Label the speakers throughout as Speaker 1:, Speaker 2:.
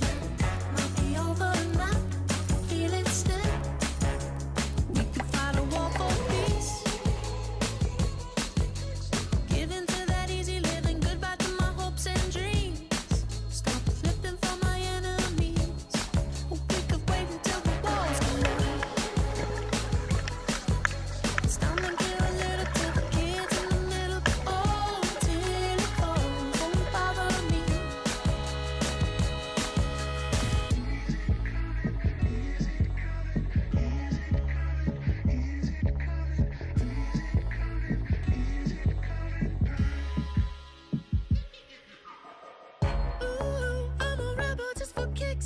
Speaker 1: Podcast.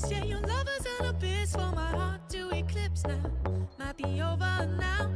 Speaker 1: Yeah, your love is an abyss for my heart to eclipse now. Might be over now,